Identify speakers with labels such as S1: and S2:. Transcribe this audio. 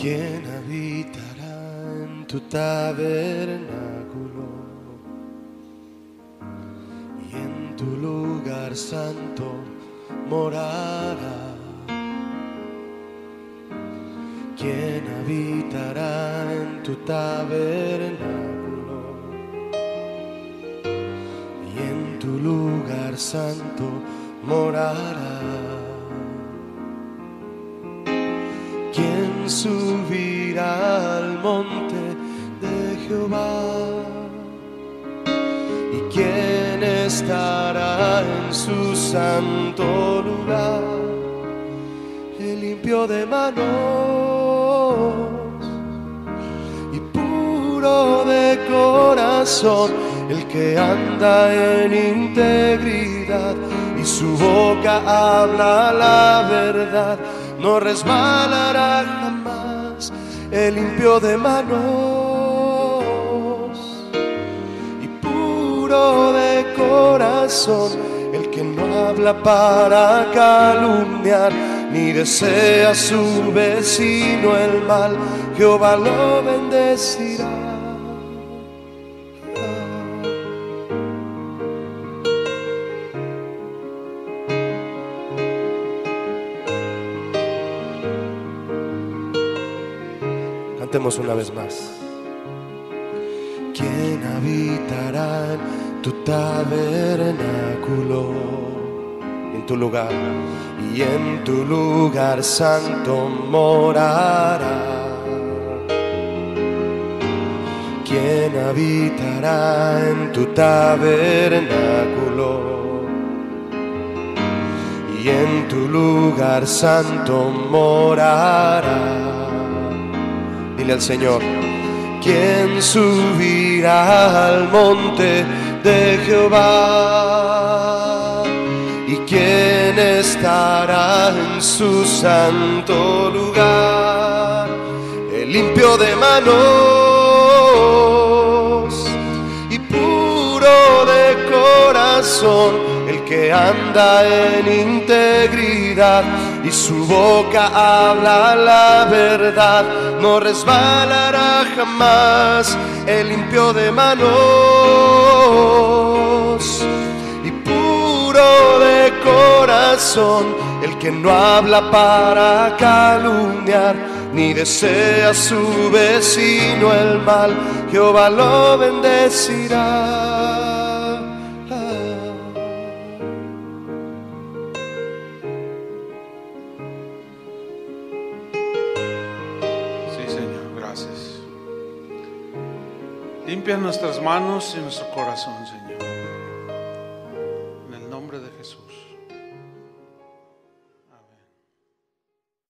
S1: ¿Quién habitará en tu tabernáculo y en tu lugar santo morará? ¿Quién habitará en tu tabernáculo y en tu lugar santo morará? ¿Quién al monte de Jehová? ¿Y quién estará en su santo lugar? El limpio de manos y puro de corazón, el que anda en integridad y su boca habla la verdad no resbalará el limpio de manos y puro de corazón, el que no habla para calumniar ni desea a su vecino el mal, Jehová lo bendecirá. Cantemos una vez más. ¿Quién habitará en tu tabernáculo? En tu lugar y en tu lugar santo morará. ¿Quién habitará en tu tabernáculo? Y en tu lugar santo morará. Dile al Señor, ¿quién subirá al monte de Jehová? ¿Y quién estará en su santo lugar? El limpio de manos y puro de corazón, el que anda en integridad y su boca habla la verdad, no resbalará jamás el limpio de manos y puro de corazón, el que no habla para calumniar ni desea a su vecino el mal, Jehová lo bendecirá.
S2: Limpia nuestras manos y nuestro corazón, Señor.